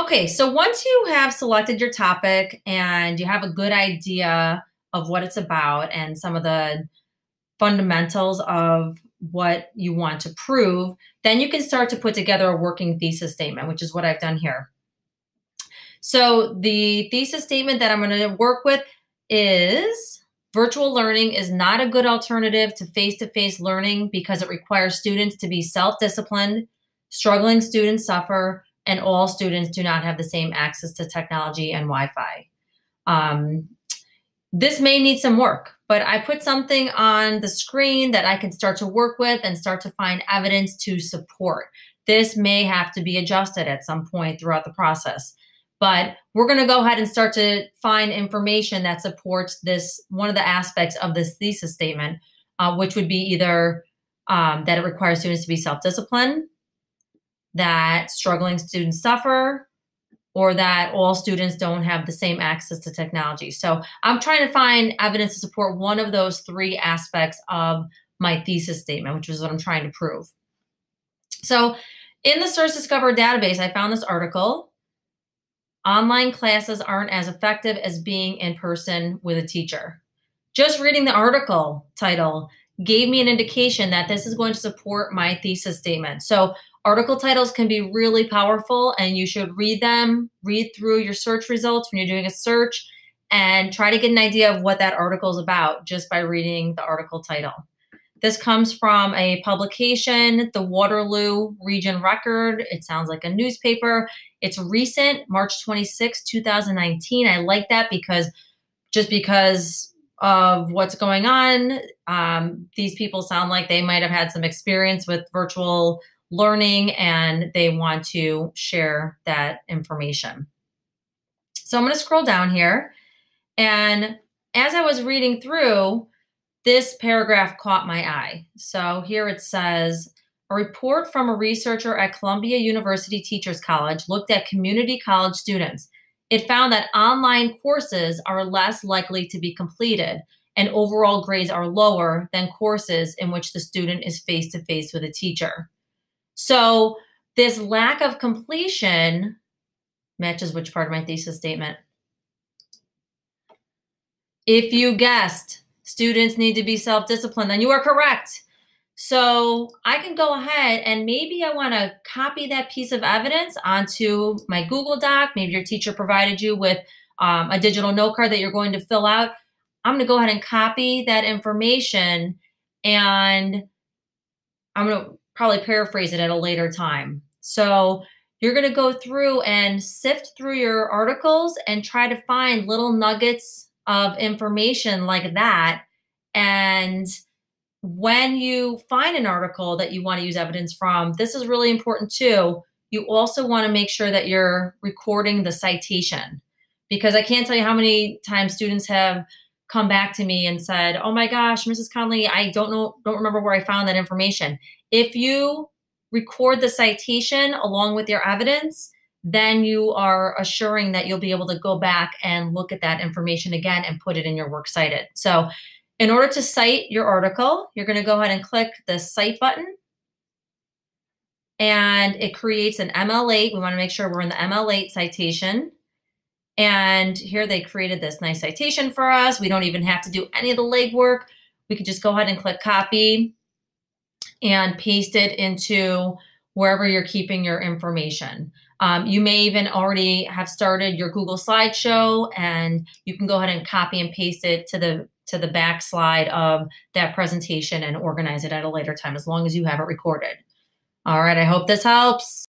Okay, so once you have selected your topic and you have a good idea of what it's about and some of the fundamentals of what you want to prove, then you can start to put together a working thesis statement, which is what I've done here. So the thesis statement that I'm going to work with is virtual learning is not a good alternative to face-to-face learning because it requires students to be self-disciplined, struggling students suffer, and all students do not have the same access to technology and Wi-Fi. Um, this may need some work, but I put something on the screen that I can start to work with and start to find evidence to support. This may have to be adjusted at some point throughout the process. But we're going to go ahead and start to find information that supports this one of the aspects of this thesis statement, uh, which would be either um, that it requires students to be self disciplined, that struggling students suffer, or that all students don't have the same access to technology. So I'm trying to find evidence to support one of those three aspects of my thesis statement, which is what I'm trying to prove. So in the Search Discover database, I found this article Online classes aren't as effective as being in person with a teacher. Just reading the article title gave me an indication that this is going to support my thesis statement. So, article titles can be really powerful, and you should read them, read through your search results when you're doing a search, and try to get an idea of what that article is about just by reading the article title. This comes from a publication, the Waterloo Region Record. It sounds like a newspaper. It's recent, March 26, 2019. I like that because just because of what's going on, um, these people sound like they might have had some experience with virtual learning and they want to share that information. So I'm going to scroll down here. And as I was reading through, this paragraph caught my eye. So here it says a report from a researcher at Columbia University Teachers College looked at community college students. It found that online courses are less likely to be completed and overall grades are lower than courses in which the student is face to face with a teacher. So, this lack of completion matches which part of my thesis statement? If you guessed students need to be self disciplined, then you are correct. So I can go ahead and maybe I want to copy that piece of evidence onto my Google Doc. Maybe your teacher provided you with um, a digital note card that you're going to fill out. I'm going to go ahead and copy that information and I'm going to probably paraphrase it at a later time. So you're going to go through and sift through your articles and try to find little nuggets of information like that. And when you find an article that you want to use evidence from, this is really important too. You also want to make sure that you're recording the citation because I can't tell you how many times students have come back to me and said, "Oh my gosh, Mrs. Connelly, I don't know don't remember where I found that information." If you record the citation along with your evidence, then you are assuring that you'll be able to go back and look at that information again and put it in your works cited. So in order to cite your article, you're going to go ahead and click the cite button. And it creates an MLA 8. We want to make sure we're in the MLA 8 citation. And here they created this nice citation for us. We don't even have to do any of the legwork. We could just go ahead and click copy and paste it into wherever you're keeping your information. Um, you may even already have started your Google slideshow and you can go ahead and copy and paste it to the to the back slide of that presentation and organize it at a later time as long as you have it recorded. All right, I hope this helps.